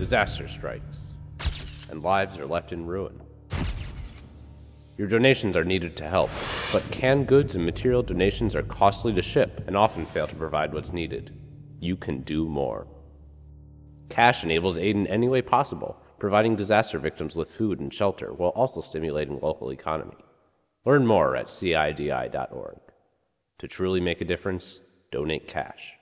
Disaster strikes, and lives are left in ruin. Your donations are needed to help, but canned goods and material donations are costly to ship and often fail to provide what's needed. You can do more. Cash enables aid in any way possible, providing disaster victims with food and shelter while also stimulating local economy. Learn more at CIDI.org. To truly make a difference, donate cash.